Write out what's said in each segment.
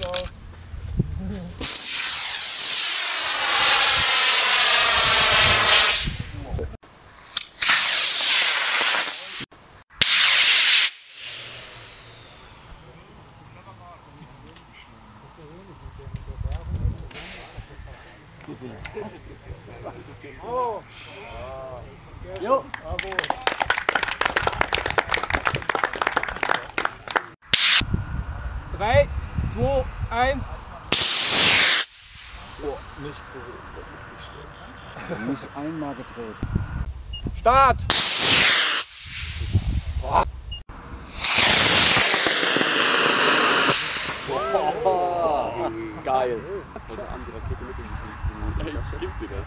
gut aus. Oh. Jo. Bravo. 2, 1. Oh, nicht berührt, das ist nicht schlimm. Nicht einmal gedreht. Start! Boah. Boah. Geil! Heute Abend die Rakete mit dem Das gibt wieder.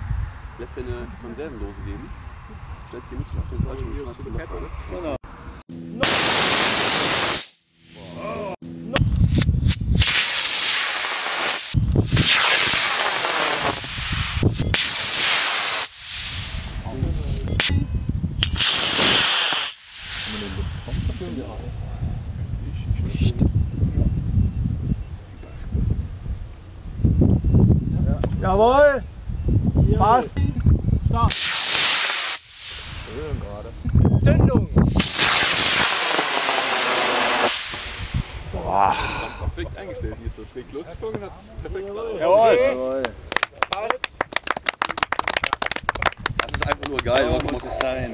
Lässt dir eine Konservendose geben, stellst sie mit auf das falsche Schwarze ne? Genau. Jawohl! Passt! Start! Zündung! Perfekt eingestellt. Hier ist das Weg losgeflogen hat perfekt geklappt. Jawohl! Jawohl. Das ist einfach nur geil. Warum muss es sein?